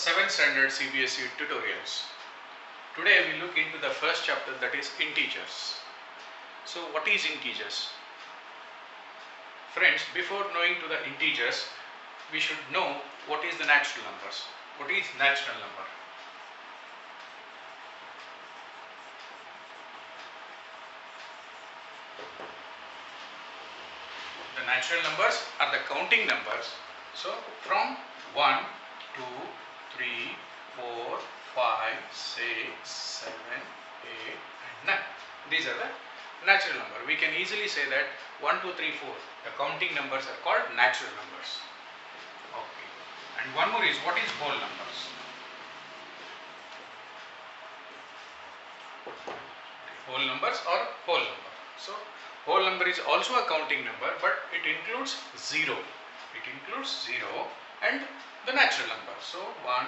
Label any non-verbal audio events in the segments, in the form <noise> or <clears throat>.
7th standard CBSE tutorials. Today we look into the first chapter that is integers. So what is integers? Friends, before knowing to the integers, we should know what is the natural numbers. What is natural number? The natural numbers are the counting numbers. So from 1, 2, 3, 4, 5, 6, 7, 8 and 9. These are the natural number. We can easily say that 1, 2, 3, 4. The counting numbers are called natural numbers. Okay. And one more is what is whole numbers? Whole numbers or whole number. So whole number is also a counting number but it includes 0. It includes 0 and the natural number. So 1,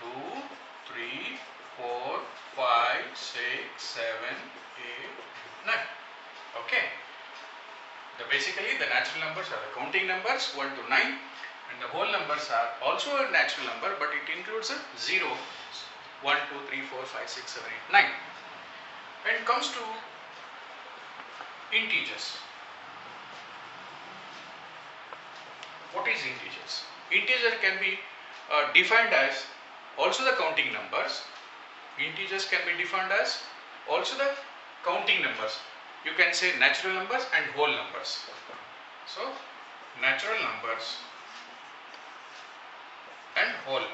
2, 3, 4, 5, 6, 7, 8, 9. Okay. The basically the natural numbers are the counting numbers 1 to 9 and the whole numbers are also a natural number but it includes a 0 1, 2, 3, 4, 5, 6, 7, 8, 9. When it comes to integers, what is integers? Integer can be uh, defined as also the counting numbers. Integers can be defined as also the counting numbers. You can say natural numbers and whole numbers. So, natural numbers and whole.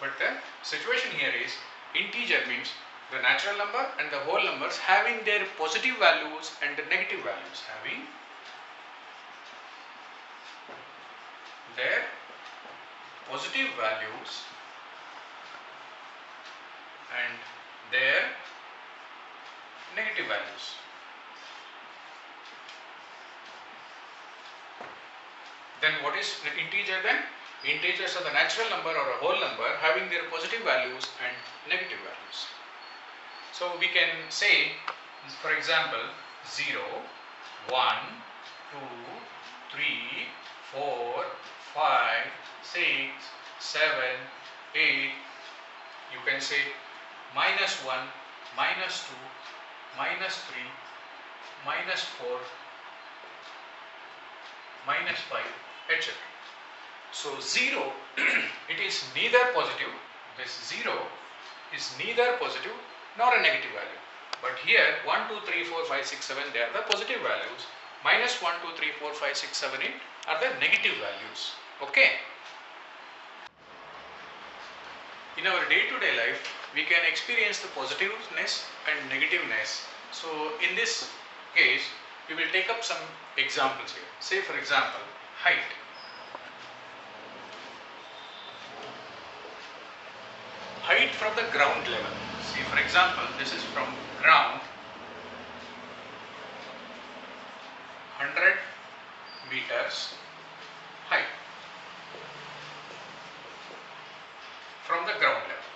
But the situation here is integer means the natural number and the whole numbers having their positive values and the negative values having their positive values and their negative values. Then what is the integer then? Integers are the natural number or a whole number having their positive values and negative values. So we can say for example 0, 1, 2, 3, 4, 5, 6, 7, 8. You can say minus 1, minus 2, minus 3, minus 4, minus 5, etc. So 0, <clears throat> it is neither positive, this 0 is neither positive nor a negative value. But here 1, 2, 3, 4, 5, 6, 7 they are the positive values. Minus 1, 2, 3, 4, 5, 6, 7, 8 are the negative values. Okay. In our day-to-day -day life, we can experience the positiveness and negativeness. So in this case, we will take up some examples here. Say for example, height. Height from the ground level. See for example, this is from ground 100 meters height from the ground level.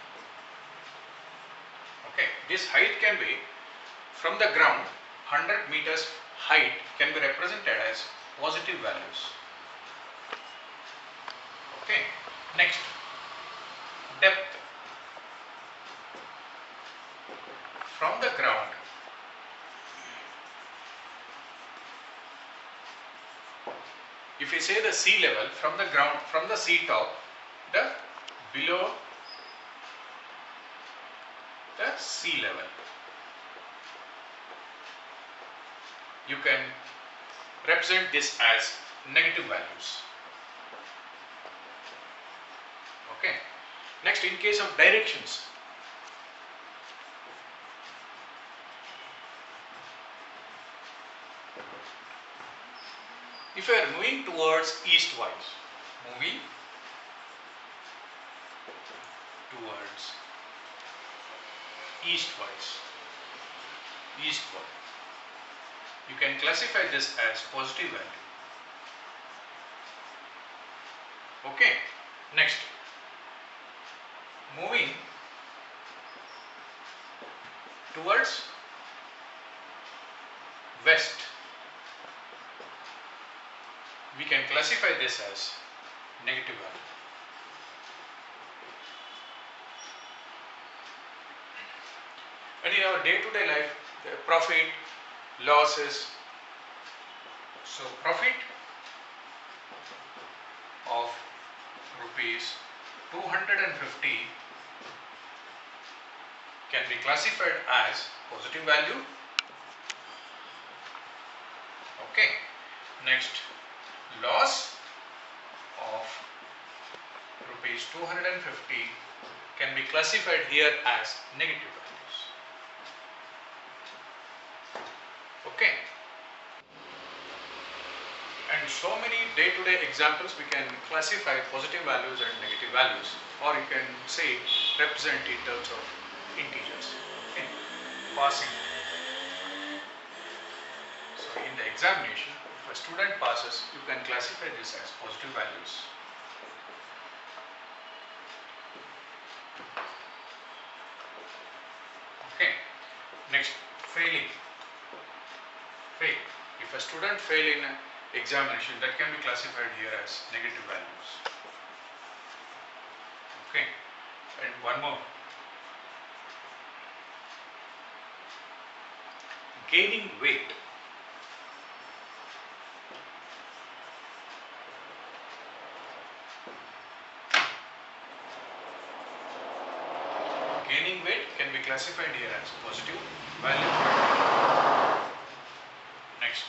Okay, this height can be from the ground 100 meters height can be represented as positive values. Okay, next depth from the ground. If we say the sea level from the ground from the sea top the below the sea level. You can represent this as negative values. Okay. Next in case of directions if you are moving towards eastwise moving towards eastwise eastward you can classify this as positive value. Okay next. Moving towards west we can classify this as negative value. And in our day-to-day life, the profit, losses. So profit of rupees 250 can be classified as positive value. Okay. Next, loss of rupees 250 can be classified here as negative values. Okay. And so many day-to-day examples we can classify positive values and negative values or you can say represent in terms of integers. Okay. Passing. The examination, if a student passes, you can classify this as positive values. Okay. Next, failing. Fail. If a student fail in an examination, that can be classified here as negative values. Okay. And one more. Gaining weight. Gaining weight can be classified here as positive value. Next,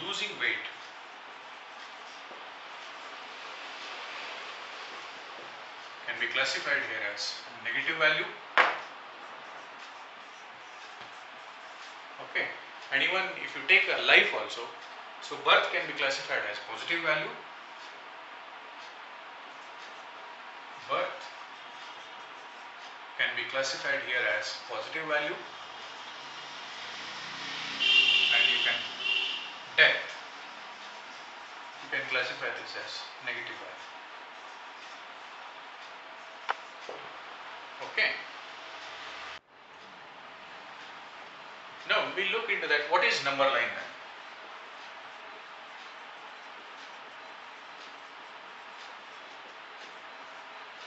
losing weight. Can be classified here as negative value. Okay, and even if you take a life also, so birth can be classified as positive value. Birth can be classified here as positive value. And you can death you can classify this as negative value. Okay. Now we look into that. What is number line then?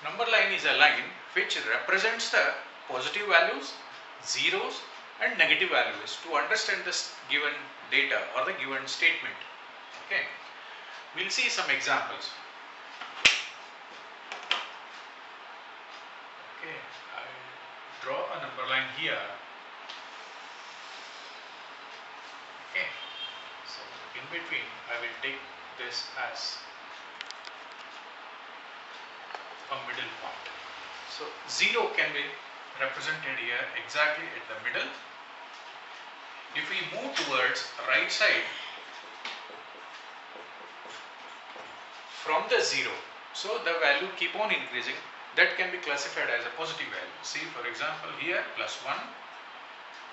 Number line is a line which represents the positive values, zeros and negative values to understand this given data or the given statement. Okay. We'll see some examples. Okay, I will draw a number line here. Okay, so in between I will take this as a middle point. So 0 can be represented here exactly at the middle. If we move towards right side from the 0, so the value keep on increasing that can be classified as a positive value. See for example here plus 1,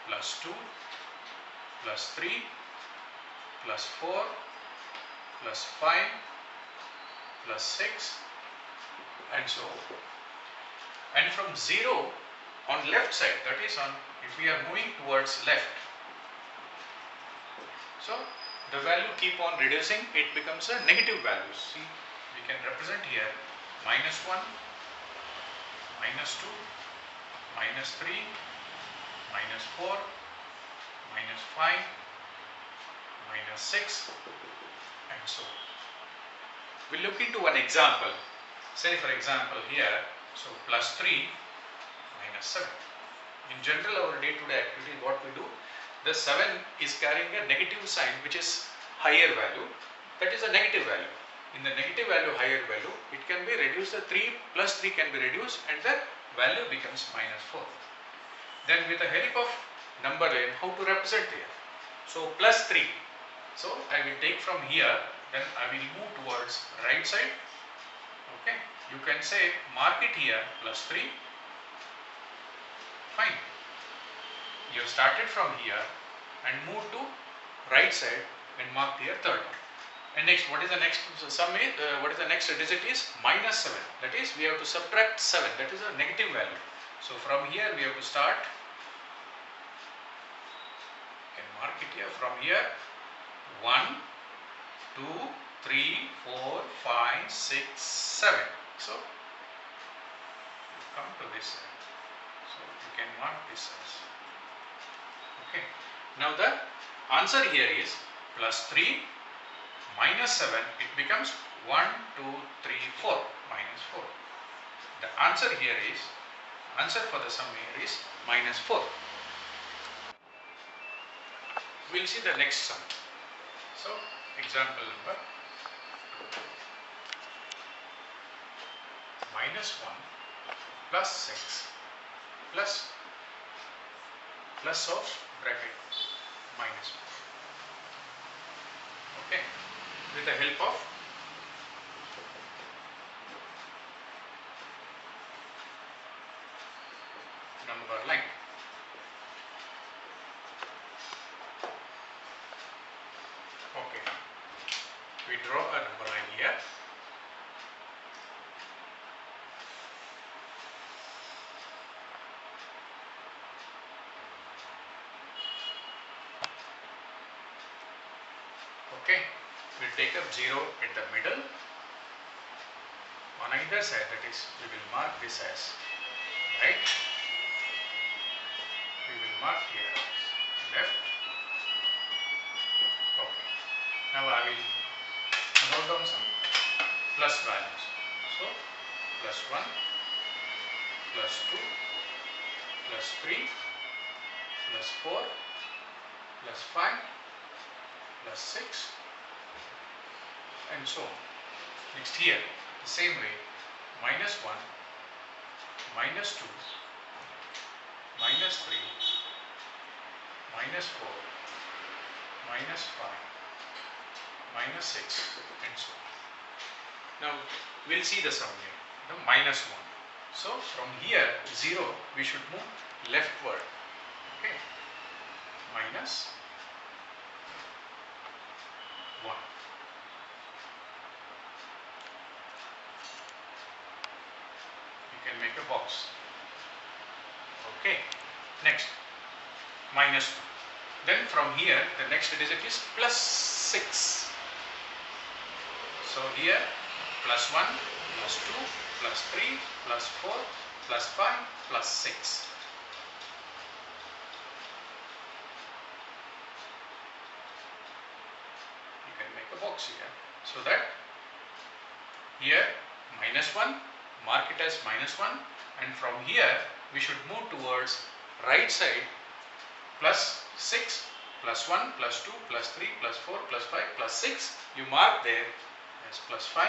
plus 2, plus 3, plus 4, plus 5, plus 6 and so on and from 0 on left side that is on if we are moving towards left. So the value keep on reducing it becomes a negative value. See we can represent here minus 1 minus 2 minus 3 minus 4 minus 5 minus 6 and so on. we look into one example. Say for example here so plus 3 minus 7. In general our day-to-day -day activity what we do the 7 is carrying a negative sign which is higher value that is a negative value. In the negative value higher value it can be reduced the 3 plus 3 can be reduced and the value becomes minus 4. Then with the help of number line how to represent here. So plus 3. So I will take from here then I will move towards right side okay. You can say mark it here plus 3 fine. You have started from here and moved to right side and marked here third one. And next what is the next sum is uh, what is the next digit is? Minus 7 that is we have to subtract 7 that is a negative value. So from here we have to start. You can mark it here. From here 1 2 3, 4, 5, 6, 7. So, come to this side. So, you can mark this as. Okay. Now, the answer here is plus 3 minus 7. It becomes 1, 2, 3, 4 minus 4. The answer here is, answer for the sum here is minus 4. We'll see the next sum. So, example number minus 1 plus 6 plus plus of bracket minus 1. Okay, with the help of number line. Okay, we draw a number line here. Okay, take up 0 at the middle. On either side, that is, we will mark this as right. We will mark here left. Okay. Now I will note down some plus values. So, plus 1, plus 2, plus 3, plus 4, plus 5, plus 6 and so on. Next here, the same way, minus 1, minus 2, minus 3, minus 4, minus 5, minus 6 and so on. Now, we'll see the sum here, the minus 1. So, from here, 0, we should move leftward. Okay, minus 1. A box. Okay. Next, minus 1. Then from here, the next digit is plus 6. So here, plus 1, plus 2, plus 3, plus 4, plus 5, plus 6. you can make a box here so that here minus 1 mark it as minus 1 and from here we should move towards right side plus 6 plus 1 plus 2 plus 3 plus 4 plus 5 plus 6 you mark there as plus 5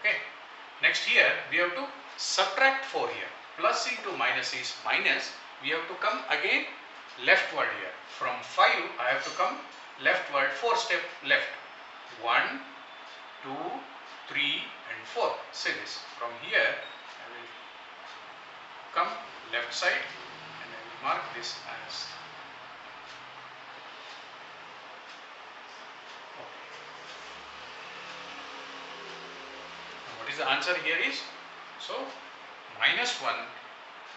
okay. Next here we have to subtract 4 here. Plus into minus is minus. We have to come again leftward here. From 5 I have to come leftward 4 step left. 1 2 3 and 4 see this from here I will come left side and I will mark this as okay. What is the answer here is so minus 1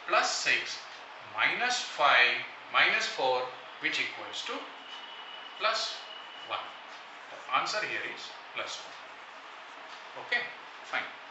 plus 6 minus 5 minus 4 which equals to plus 1. The answer here is plus 1. Okay, fine.